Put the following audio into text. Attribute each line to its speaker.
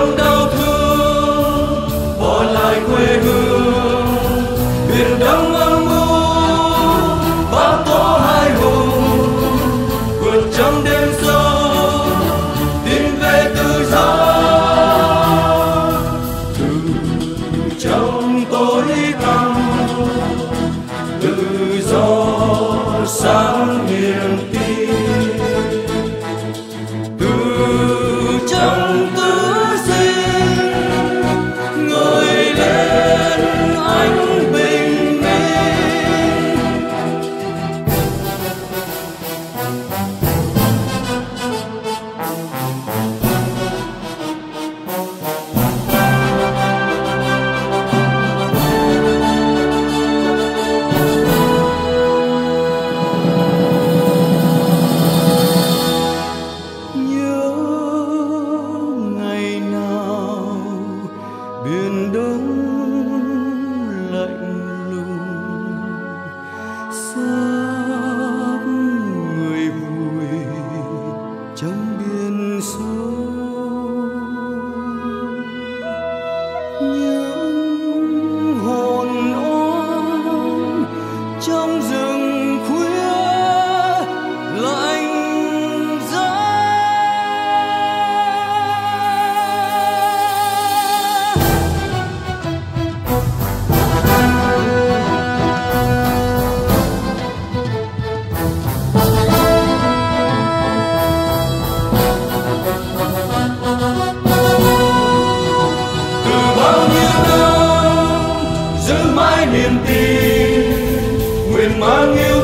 Speaker 1: trong đau thương, bỏ lại quê hương. Biển đông âm u, bão tố hai hùng. Vượt trong đêm sâu, tìm về tự do. Từ trong tối tăm, tự do sáng niềm tin. Từ trong biển sâu niềm tin nguyện mang yêu